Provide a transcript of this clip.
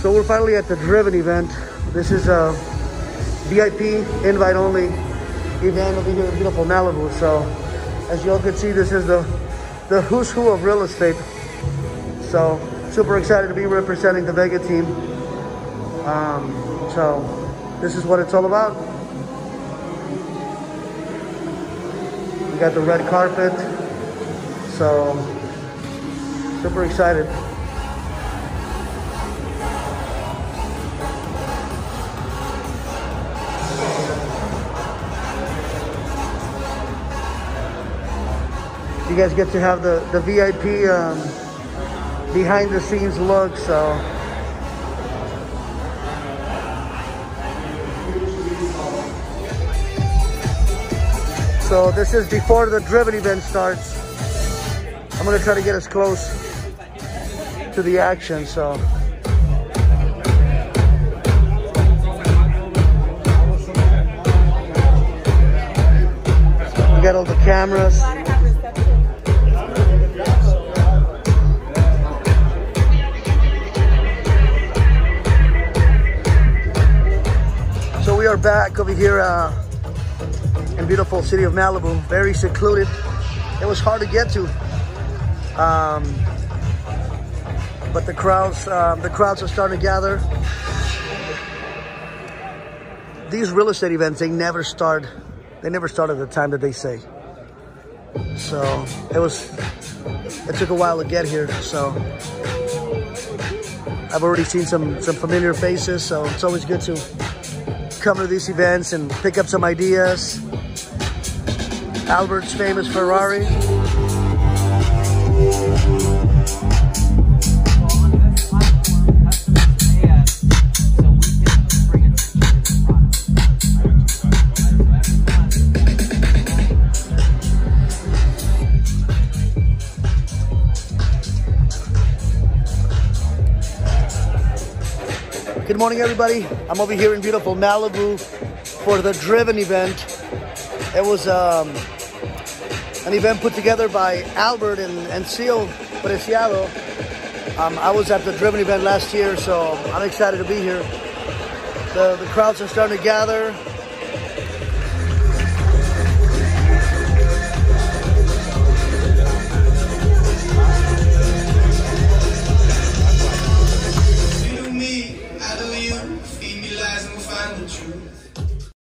So we're finally at the Driven event. This is a VIP, invite only event over here in beautiful Malibu. So as y'all can see, this is the, the who's who of real estate. So super excited to be representing the Vega team. Um, so this is what it's all about. We got the red carpet. So super excited. You guys get to have the, the VIP um, behind the scenes look, so. So this is before the driven event starts. I'm gonna try to get as close to the action, so. We got all the cameras. We are back over here uh, in beautiful city of Malibu, very secluded. It was hard to get to, um, but the crowds, um, the crowds are starting to gather. These real estate events, they never start. They never start at the time that they say. So it was. It took a while to get here. So I've already seen some some familiar faces. So it's always good to come to these events and pick up some ideas. Albert's famous Ferrari. Good morning, everybody. I'm over here in beautiful Malibu for the Driven event. It was um, an event put together by Albert and, and Seal Preciado. Um, I was at the Driven event last year, so I'm excited to be here. The, the crowds are starting to gather.